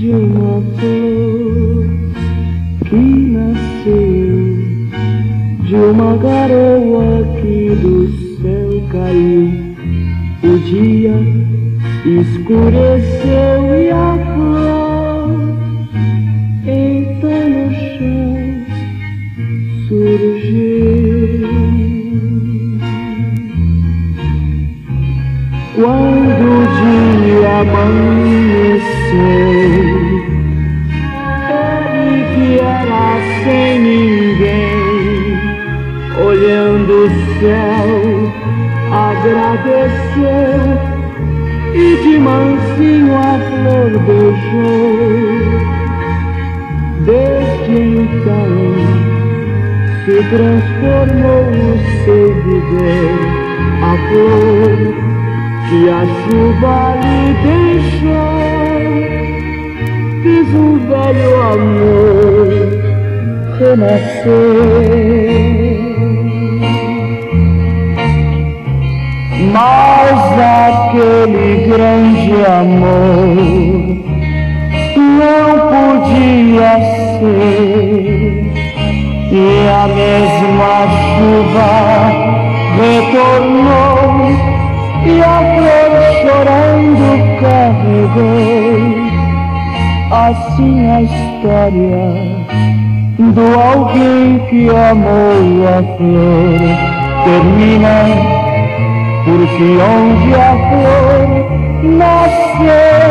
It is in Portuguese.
de uma flor que nasceu de uma garoa que do céu caiu. O dia escureceu e a flor então no chão surgiu. Quando o dia amanheceu. sem ninguém, olhando o céu, agradeceu e de mansinho a flor beijou. Desde então se transformou o seu viver, a flor que a chuva lhe deixou. Fiz um velho amor reconhecer. Mas aquele grande amor não podia ser, e a mesma chuva retornou e a flor chorando carregou. Assim a história do alguém que amou a flor termina, porque onde a flor nasceu.